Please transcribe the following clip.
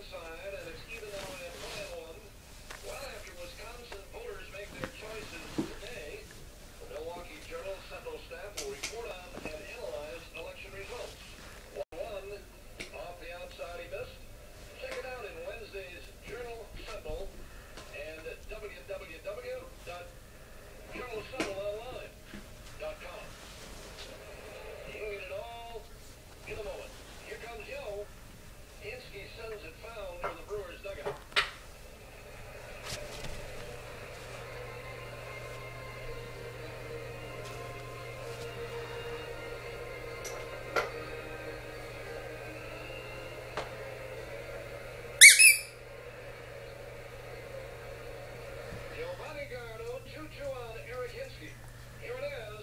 Wilson. ¿eh? guard on Juju on Eric Hinsky. Here it is.